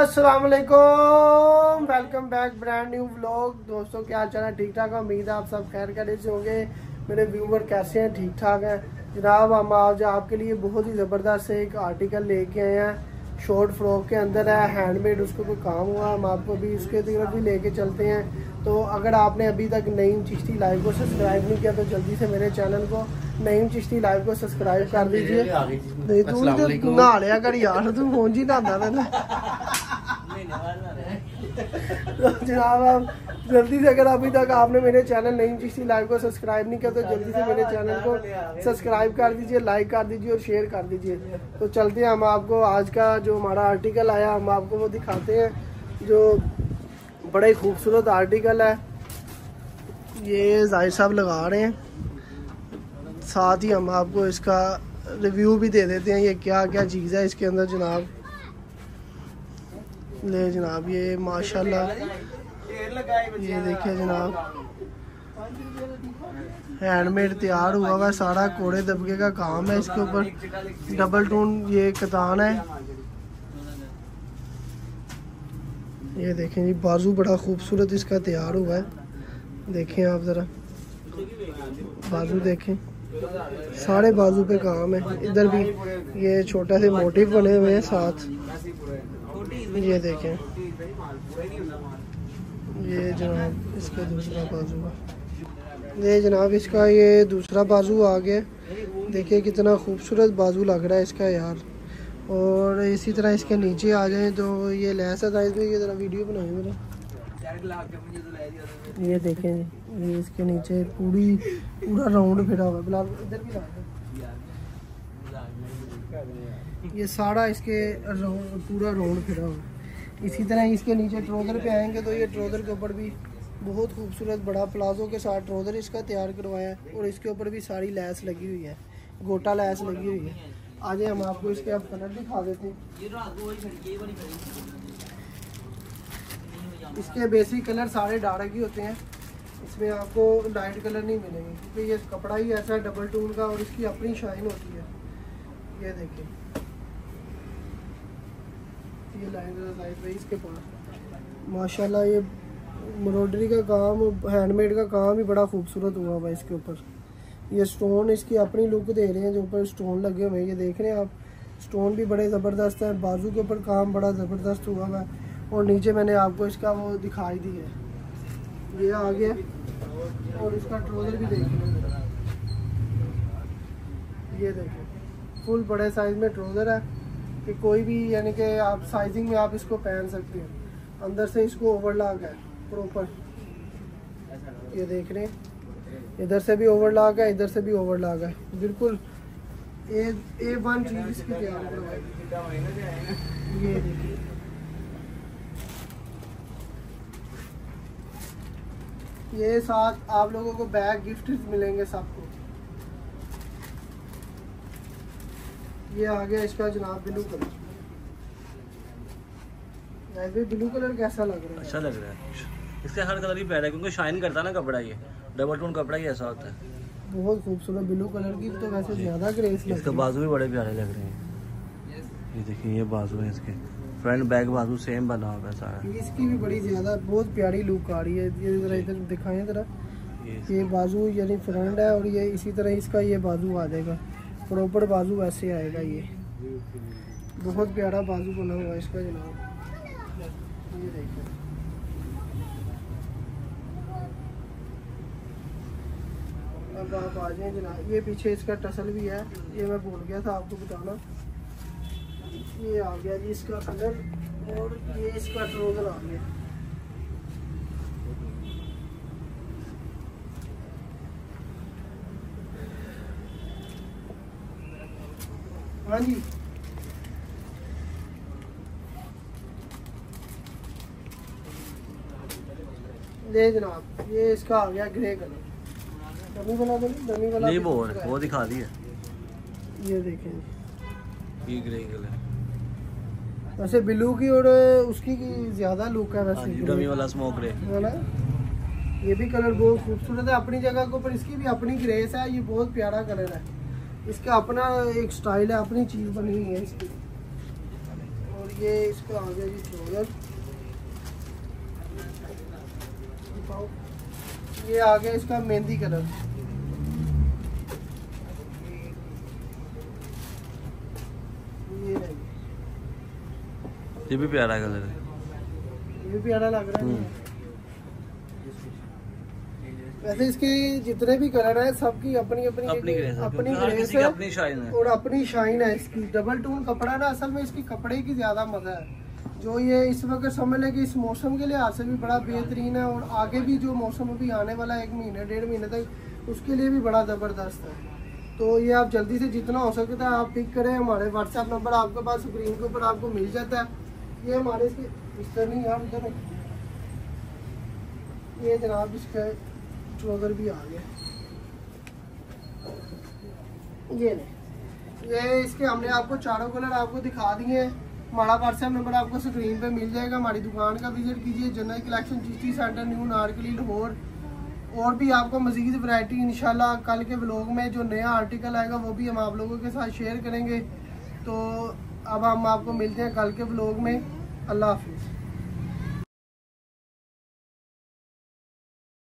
अस्सलाम वालेकुम welcome back brand new vlog दोस्तों क्या चल है? ठीक ठाक उम्मीद है आप सब खैर खैर से होंगे। मेरे व्यूवर कैसे हैं? ठीक ठाक हैं? जनाब हम आज आपके लिए बहुत ही ज़बरदस्त एक आर्टिकल लेके आए हैं। शॉर्ट फ्रॉक के अंदर है हैंडमेड उसको कोई काम हुआ हम आपको भी उसके तरफ़ भी लेके चलते हैं। तो अगर आपने अभी तक नईम चिश्ती लाइव को सब्सक्राइब नहीं किया तो जल्दी से मेरे चैनल को नईम चिश्ती लाइव को सब्सक्राइब कर दीजिए। नहीं तू नहा लिया कर यार तू फ़ोन जी नहाता तो जनाब, आप जल्दी से अगर अभी तक आपने मेरे चैनल नईम चिश्ती लाइव को सब्सक्राइब नहीं किया तो जल्दी से मेरे चैनल को सब्सक्राइब कर दीजिए लाइक कर दीजिए और शेयर कर दीजिए। तो चलते हैं, हम आपको आज का जो हमारा आर्टिकल आया, हम आपको वो दिखाते हैं, जो बड़ा ही खूबसूरत आर्टिकल है। ये ज़ाहिर साहब लगा रहे हैं। साथ ही हम आपको इसका रिव्यू भी दे देते हैं, ये क्या क्या चीज़ है इसके अंदर जनाब। ले जनाब, ये माशाल्लाह। ये देखिए जनाब। हैंडमेड तैयार हुआ हुआ सारा कोड़े दबके का काम है, इसके ऊपर डबल टोन ये कतान है। ये देखें जी, बाजू बड़ा खूबसूरत इसका तैयार हुआ है। देखें आप ज़रा। बाजू देखें। सारे बाजू पे काम है। इधर भी ये छोटा से मोटिव बने हुए हैं साथ। ये देखें। ये जनाब, इसका दूसरा बाजू है। ये जनाब, इसका ये दूसरा बाजू आ गया देखिए कितना खूबसूरत बाजू लग रहा है इसका यार। और इसी तरह इसके नीचे आ जाए तो ये लैस है साइज़ में ये ज़रा वीडियो बनाए मेरा। ये देखें, ये इसके नीचे पूरी, पूरा राउंड फिरा हुआ बिलाल इधर भी ये सारा इसके पूरा राउंड फिरा हुआ। इसी तरह इसके नीचे ट्रोज़र पे आएँगे तो ये ट्रोज़र के ऊपर भी बहुत खूबसूरत बड़ा प्लाजो के साथ ट्रोज़र इसका तैयार करवाया है और इसके ऊपर भी सारी लैस लगी हुई है, गोटा लैस लगी हुई है। आज हम आपको इसके अब कलर दिखा देते हैं। इसके बेसिक कलर सारे डार्क ही होते हैं। इसमें आपको लाइट कलर नहीं मिलेंगे, क्योंकि ये कपड़ा ही ऐसा है डबल टूल का और इसकी अपनी शाइन होती है। ये देखिए। ये लाइन लाइट पे इसके पास। माशाल्लाह, ये एम्ब्रॉयडरी का काम हैंडमेड का काम ही बड़ा खूबसूरत हुआ हुआ इसके ऊपर। ये स्टोन इसकी अपनी लुक दे रहे हैं जो ऊपर स्टोन लगे हुए हैं। ये देख रहे हैं आप स्टोन भी बड़े ज़बरदस्त है। बाजू के ऊपर काम बड़ा ज़बरदस्त हुआ हुआ है। और नीचे मैंने आपको इसका वो दिखाई दी है। ये आ गया। और इसका ट्रोज़र भी देख ये देखिए। फुल बड़े साइज़ में ट्रोज़र है कि कोई भी, यानी कि आप साइजिंग में आप इसको पहन सकते हैं। अंदर से इसको ओवरलॉक है प्रॉपर ये देख रहे हैं। इधर से भी ओवरलॉक है, इधर से भी ओवरलॉक है। बिल्कुल, ए ए वन चीज़ इसकी तैयार ये ये साथ आप लोगों को बैग गिफ्ट मिलेंगे सबको। ये आ गया इसका जनाब ब्लू कलर। ब्लू कलर कैसा लग रहा है? अच्छा लग रहा है। इसका हर कलर ही पैर है क्योंकि शाइन करता है ना कपड़ा ये। डबल टोन कपड़ा ही ऐसा होता है। बहुत खूबसूरत ब्लू कलर की तो वैसे ज़्यादा ग्रेस इसके बाजू भी बड़े प्यारे लग रहे हैं। ये देखिए ये बाजू है इसके। फ्रंट बैक बाजू सेम बना हुआ है सारा। इसकी भी बड़ी ज़्यादा बहुत प्यारी लुक आ रही है। ये जरा इधर दिखाएँ जरा। ये बाजू यानी फ्रंट है और ये इसी तरह इसका ये बाजू आ जाएगा। प्रॉपर बाजू ऐसे आएगा ये। बहुत प्यारा बाजू बना हुआ है इसका जनाब। ये अब आप आ जाए जनाब। ये पीछे इसका टसल भी है। ये मैं भूल गया था आपको बताना। ये आ गया जी इसका कलर और ये इसका ट्रोजर आ गया। हाँ जी ले जनाब ये इसका आ गया ग्रे कलर डमी वाला डमी वाला नहीं वो वो दिखा दी है। ये देखें। ये ग्रे कलर वैसे ब्लू की और उसकी की ज़्यादा लुक है वैसे डमी हाँ वाला स्मोक ग्रे वाला? ये भी कलर बहुत खूबसूरत है अपनी जगह के ऊपर इसकी भी अपनी ग्रेस है ये बहुत प्यारा कलर है। इसका अपना एक स्टाइल है अपनी चीज़ बनी हुई है इसकी। और ये इसका आ गया जी ट्रोजर ये आ गया इसका मेहंदी कलर। ये ये भी प्यारा कलर है। ये भी प्यारा लग रहा है। हम्म। वैसे इसके जितने भी कलर है सबकी अपनी अपनी अपनी ग्रेस अपनी ग्रेस है अपनी शाइन है। और अपनी शाइन है इसकी। डबल टून कपड़ा ना असल में इसकी कपड़े की ज़्यादा मज़ा है। जो ये इस वक्त समझ लें कि इस मौसम के लिहाज से भी बड़ा बेहतरीन है और आगे भी जो मौसम अभी आने वाला है एक महीने डेढ़ महीने तक उसके लिए भी बड़ा ज़बरदस्त है। तो ये आप जल्दी से जितना हो सकता है आप पिक करें। हमारे व्हाट्सएप नंबर आपके पास स्क्रीन के ऊपर आपको मिल जाता है। ये हमारे इसके इस तरह नहीं यार इधर ये जनाब इसका ट्रोजर भी आ गया। ये ये इसके हमने आपको चारों कलर आपको दिखा दिए हैं। हमारा व्हाट्सएप नंबर आपको स्क्रीन पे मिल जाएगा। हमारी दुकान का विज़िट कीजिए। General collection Chishti centre new Anarkali Lahore और भी आपको मजीद वैरायटी इंशाल्लाह कल के ब्लॉग में जो नया आर्टिकल आएगा, वो भी हम आप लोगों के साथ शेयर करेंगे। तो अब हम आपको मिलते हैं कल के ब्लॉग में। अल्लाह हाफिज़।